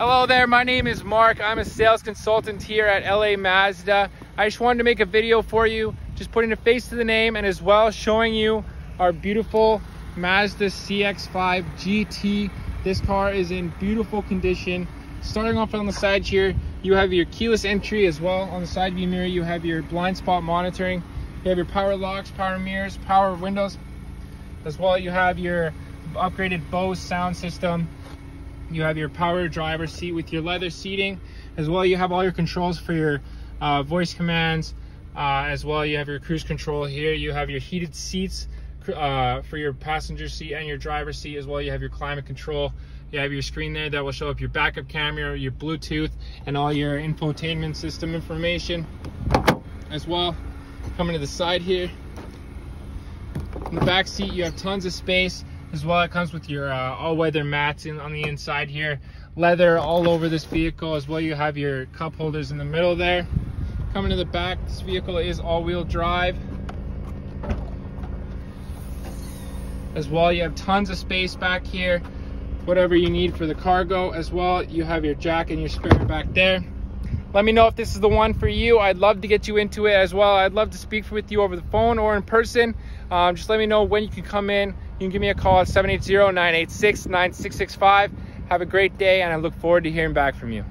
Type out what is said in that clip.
Hello there, my name is Mark. I'm a sales consultant here at LA Mazda. I just wanted to make a video for you, just putting a face to the name and as well showing you our beautiful Mazda CX-5 GT. This car is in beautiful condition. Starting off on the side here, you have your keyless entry as well. On the side view mirror, you have your blind spot monitoring. You have your power locks, power mirrors, power windows. As well, you have your upgraded Bose sound system. You have your power driver seat with your leather seating. As well, you have all your controls for your uh, voice commands. Uh, as well, you have your cruise control here. You have your heated seats uh, for your passenger seat and your driver seat. As well, you have your climate control. You have your screen there that will show up your backup camera, your Bluetooth, and all your infotainment system information. As well, coming to the side here. In the back seat, you have tons of space as well. It comes with your uh, all-weather mats in, on the inside here. Leather all over this vehicle as well. You have your cup holders in the middle there. Coming to the back, this vehicle is all-wheel drive. As well, you have tons of space back here. Whatever you need for the cargo as well. You have your jack and your spare back there. Let me know if this is the one for you. I'd love to get you into it as well. I'd love to speak with you over the phone or in person. Um, just let me know when you can come in. You can give me a call at 780-986-9665. Have a great day, and I look forward to hearing back from you.